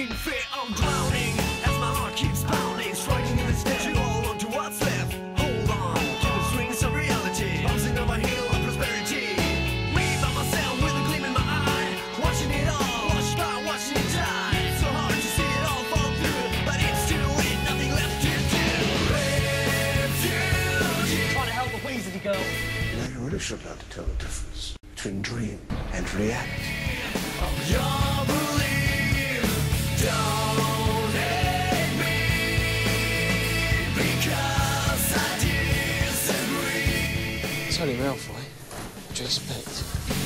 In fear of drowning, as my heart keeps pounding, striking in the stitch, you hold on to what's left. Hold on to the strings of reality, bouncing on my heel of prosperity. Me by myself with a gleam in my eye, watching it all, watched by watching it die. It's so hard to see it all fall through, but it's too late, nothing left to do. Refugee. Trying to help a Weasley girl. You know, you really should learn to tell the difference between dream and reality. I only Malfoy. What you expect?